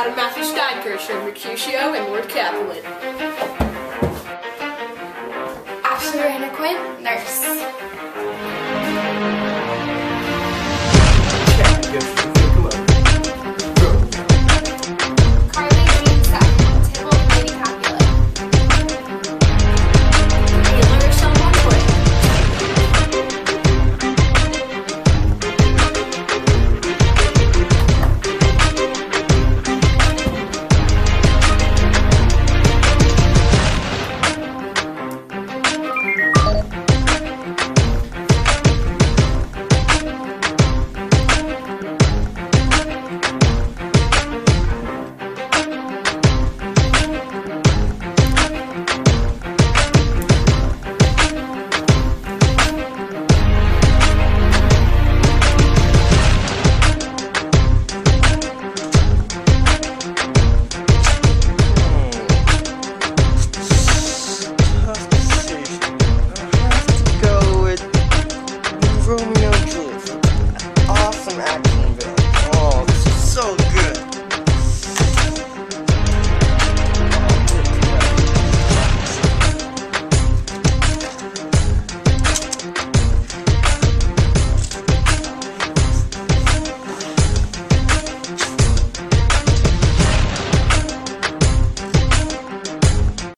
Adam Matthew Steinkircher, Mercutio, and Lord Capulet. Ashley Raina Quinn, nurse. I